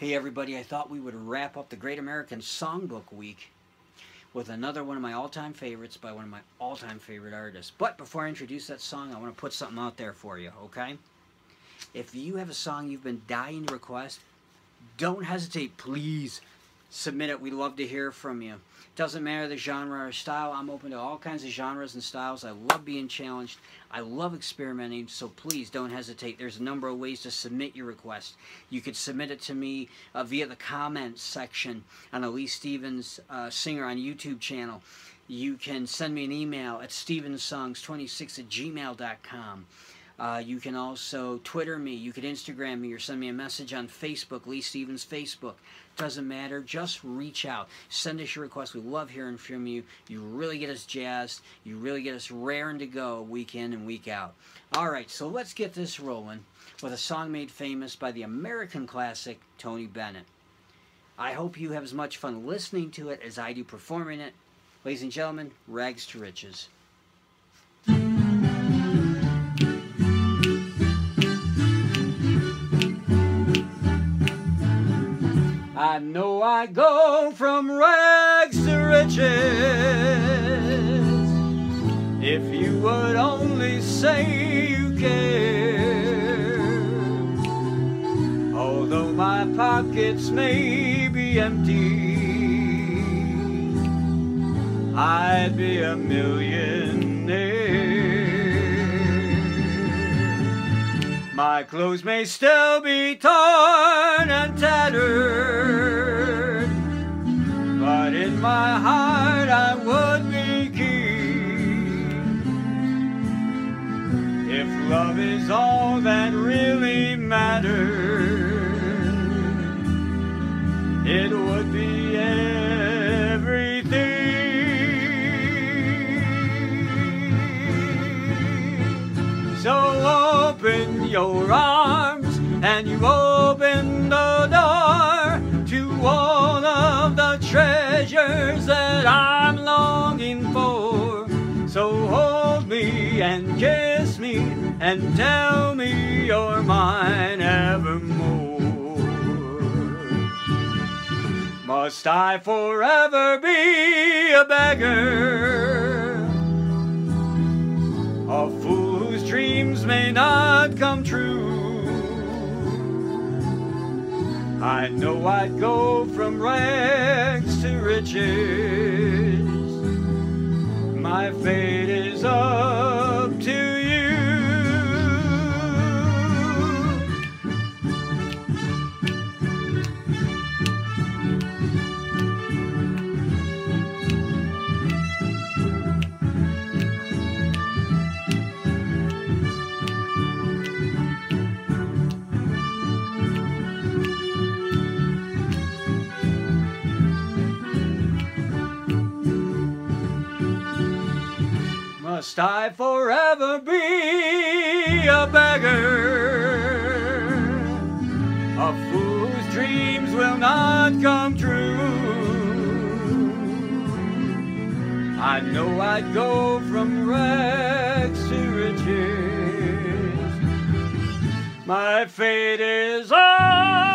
Hey everybody, I thought we would wrap up the Great American Songbook Week with another one of my all-time favorites by one of my all-time favorite artists. But before I introduce that song, I want to put something out there for you, okay? If you have a song you've been dying to request, don't hesitate, please submit it. We love to hear from you. Doesn't matter the genre or style. I'm open to all kinds of genres and styles. I love being challenged. I love experimenting, so please don't hesitate. There's a number of ways to submit your request. You could submit it to me uh, via the comments section on Elise Stevens uh, Singer on YouTube channel. You can send me an email at stevensongs26 at gmail.com. Uh, you can also Twitter me, you could Instagram me, or send me a message on Facebook, Lee Stevens Facebook. Doesn't matter, just reach out. Send us your request. We love hearing from you. You really get us jazzed. You really get us raring to go week in and week out. All right, so let's get this rolling with a song made famous by the American classic Tony Bennett. I hope you have as much fun listening to it as I do performing it. Ladies and gentlemen, Rags to Riches. Know I go from rags to riches. If you would only say you care. Although my pockets may be empty I'd be a millionaire My clothes may still be torn and tattered, but in my heart I would be king. If love is all that really matters, it would be your arms and you open the door to all of the treasures that I'm longing for. So hold me and kiss me and tell me you're mine evermore. Must I forever be a beggar? Not come true. I know I'd go from rags to riches. My fate is up Must I forever be a beggar? A fool's dreams will not come true. I know I'd go from rags to riches. My fate is on.